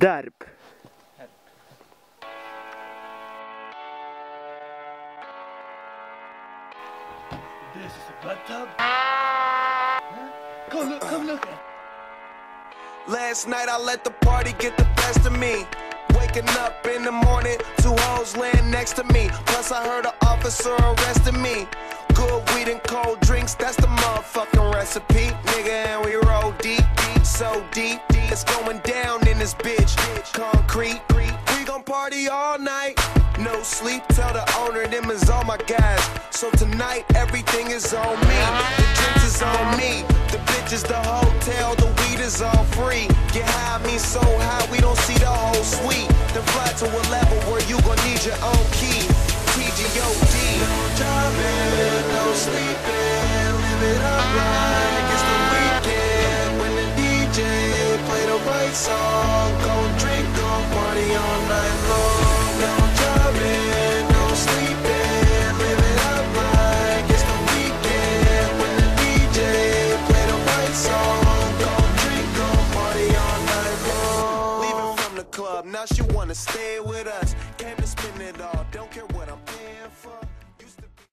درب This is a bathtub. Come look, come look. Last night I let the party get the best of me. Waking up in the morning, two hoes laying next to me. Plus I heard an officer arrested me. Good weed and cold drinks, that's the motherfucking recipe. Nigga, and we roll deep, deep, so deep. It's going down in this bitch. Concrete, we gon' party all night. No sleep, tell the owner them is all my guys. So tonight everything is on me. The drinks is on me. The bitches, the hotel, the weed is all free. Get high, me so high we don't see the whole suite. Then fly to a level where you gon' need your own key. TGOD. No driving, no sleeping, live it up like song, go drink, go party all night long. No driving, no sleeping, like it's the weekend. When the DJ play the song, drink, party all night long. From the club, now she wanna stay with us. Came to spend it all, don't care what I'm paying for. Used to be